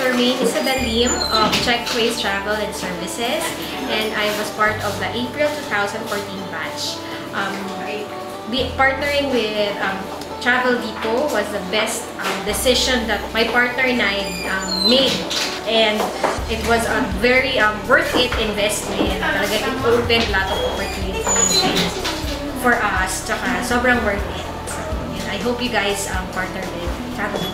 Charmaine Isabel Lim of Trekways Travel and Services and I was part of the April 2014 batch. Um, partnering with um, Travel Depot was the best um, decision that my partner and I um, made and it was a very um, worth it investment. Talaga it opened a lot of opportunities for us. Tsaka sobrang worth it. So, and I hope you guys um, partner with Travel Depot.